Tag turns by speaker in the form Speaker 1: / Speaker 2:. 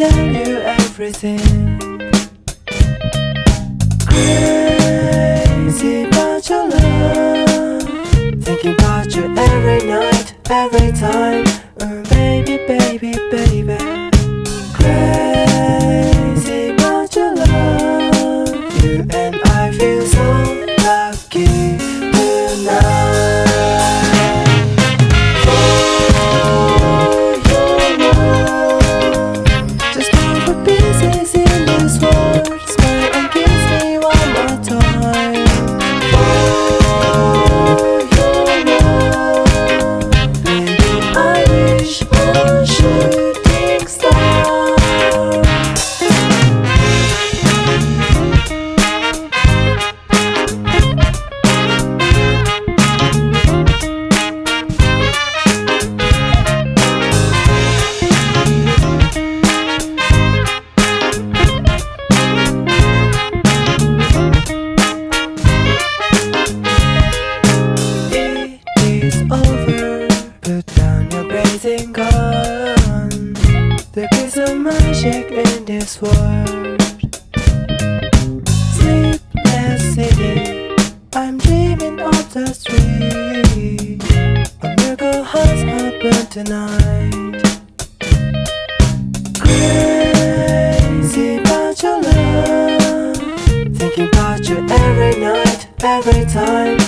Speaker 1: tell you everything. Crazy about your love. Thinking about you every night, every time. Uh, baby, baby, baby. This world. Sleepless city. I'm dreaming of the street. A miracle has happened tonight. Crazy about your love. Thinking about you every night, every time.